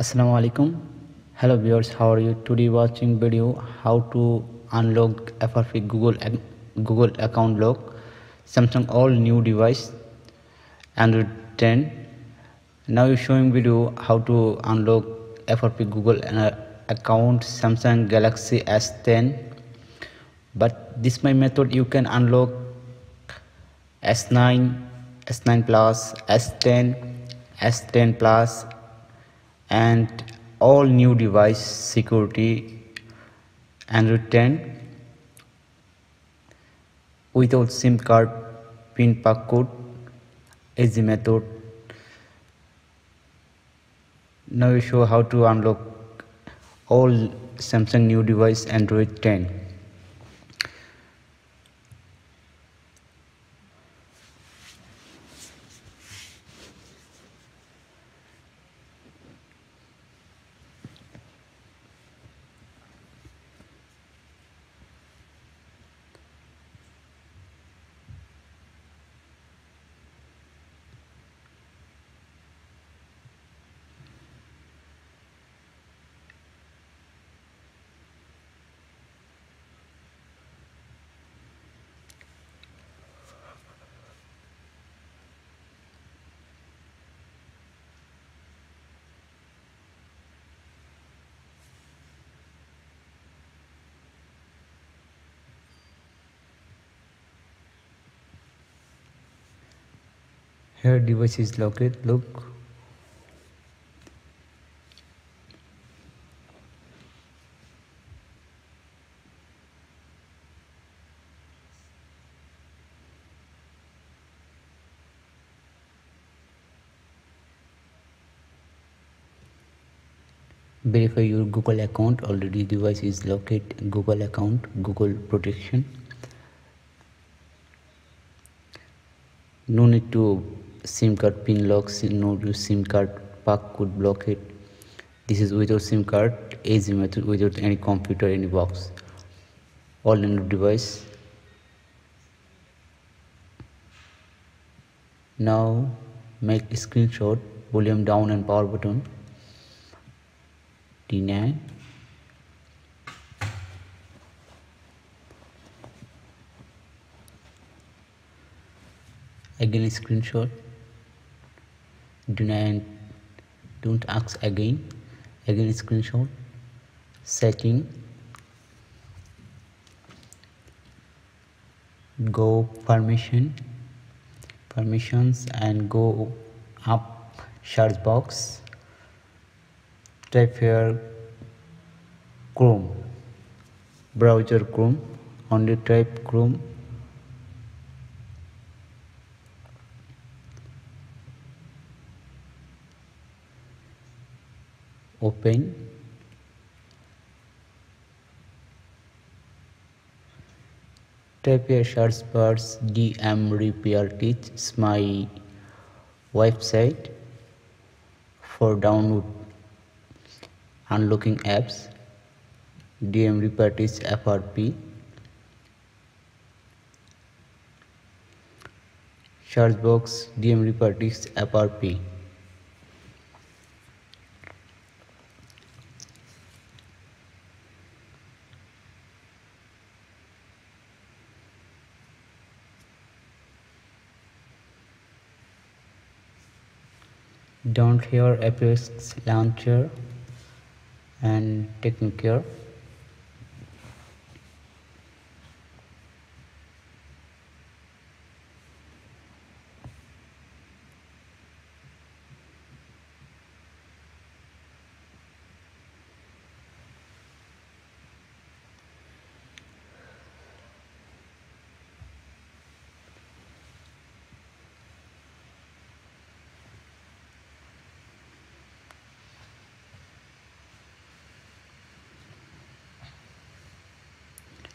assalamu alaikum. Hello viewers how are you? Today watching video how to unlock frp google google account lock samsung all new device android 10 now you showing video how to unlock frp google account samsung galaxy s10 but this my method you can unlock s9 s9 plus s10 s10 plus and all new device security Android 10 without SIM card pin pack code easy method. Now we show how to unlock all Samsung new device Android 10 here device is located look verify your google account. Already device is located google account google protection. No need to sim card pin lock no sim card pack could block it. This is without sim card easy method without any computer any box. All in the device. Now make a screenshot volume down and power button. D9 again screenshot not don't ask again again screenshot setting go permission permissions and go up search box type here chrome browser chrome only type chrome open. Type here search bars dm repair teach it's my website for download unlocking apps dm repair teach frp search box dm repair teach frp don't hear Apex launcher and Technicare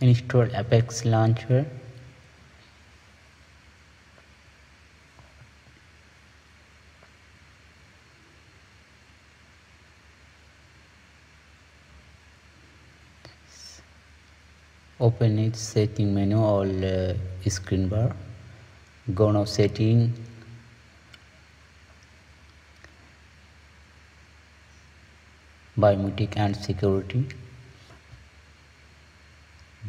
install apex launcher. Open its setting menu or uh, screen bar. Go now setting. Biometric and security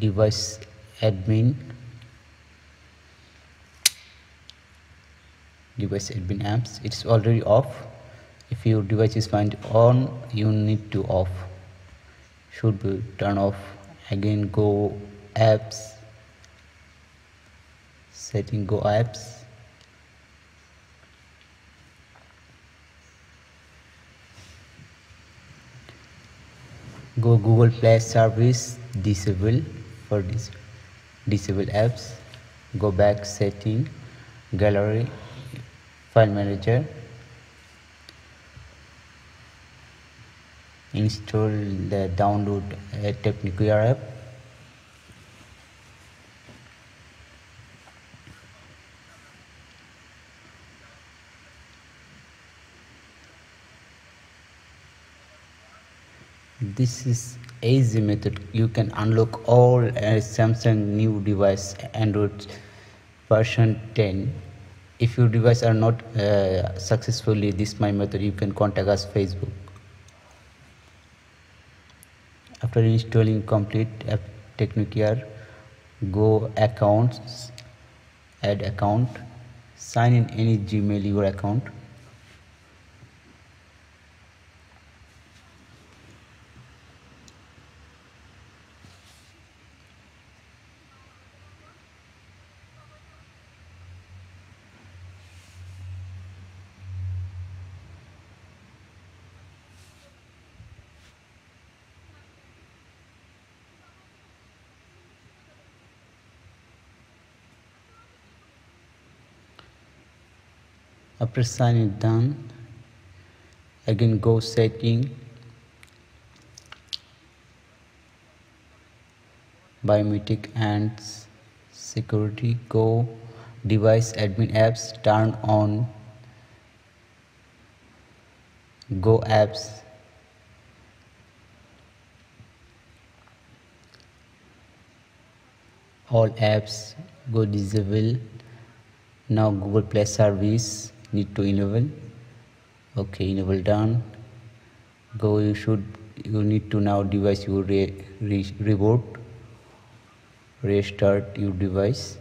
device admin. Device admin apps. It's already off. If your device is found on you need to off. Should be turn off. Again go apps. Setting go apps. Go google play service disable for this disable apps go back setting gallery file manager install the download uh, Techniquare app. This is easy method. You can unlock all samsung new device android version 10 if your device are not uh, successfully this my method you can contact us facebook. After installing complete Techniquare go accounts add account sign in any gmail your account after sign it done again go setting biometric and security go device admin apps turn on go apps. All apps go disable. Now google play service need to enable okay enable done. Go you should you need to now device you re, re reboot. Restart your device